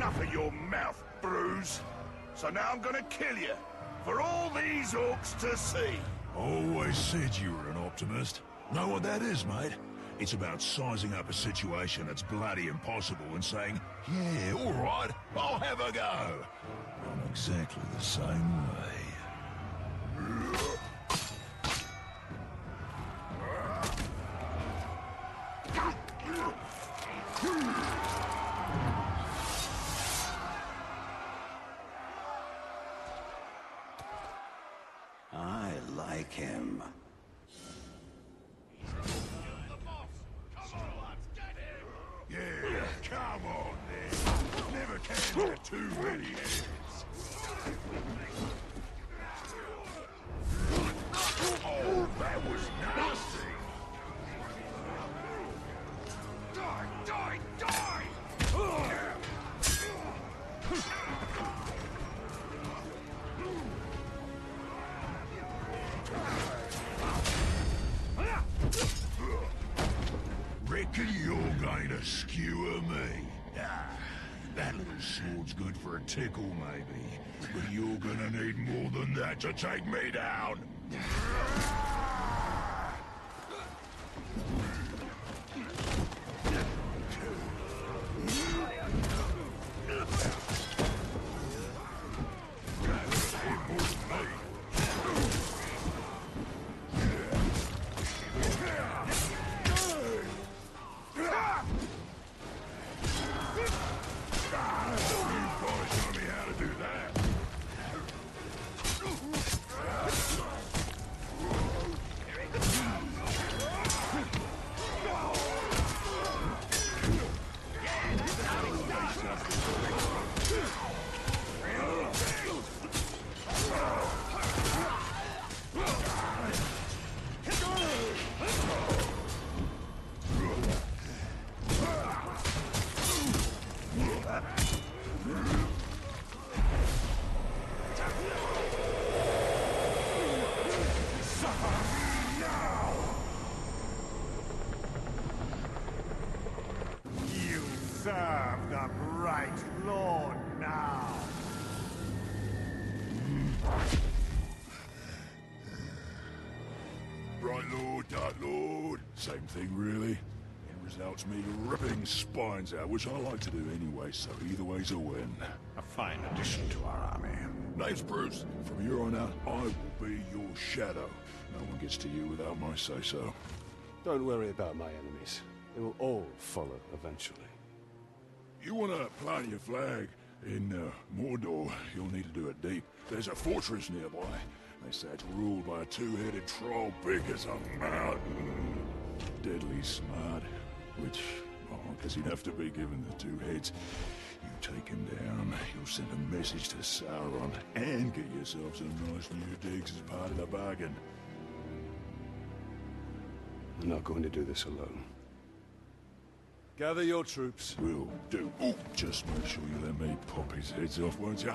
enough of your mouth, Bruz. So now I'm gonna kill you. For all these orcs to see. Always said you were an optimist. Know what that is, mate? It's about sizing up a situation that's bloody impossible and saying, yeah, all right, I'll have a go. I'm exactly the same way. Like him. Yeah, come on then. Never have too many. You're to skewer me? Ah, that little sword's good for a tickle, maybe. But you're gonna need more than that to take me down. You serve the right Lord, Dark Lord. Same thing, really. End results me ripping spines out, which I like to do anyway, so either way's a win. A fine addition to our army. Name's Bruz. From here on out, I will be your shadow. No one gets to you without my say-so. Don't worry about my enemies. They will all follow eventually. You want to plant your flag in uh, Mordor, you'll need to do it deep. There's a fortress nearby. They say it's ruled by a two-headed troll big as a mountain. Deadly smart. Which, oh, guess he'd have to be given the two heads. You take him down, you'll send a message to Sauron, and get yourself some nice new digs as part of the bargain. I'm not going to do this alone. Gather your troops. We'll do. Oh, just make sure you let me pop his heads off, won't you?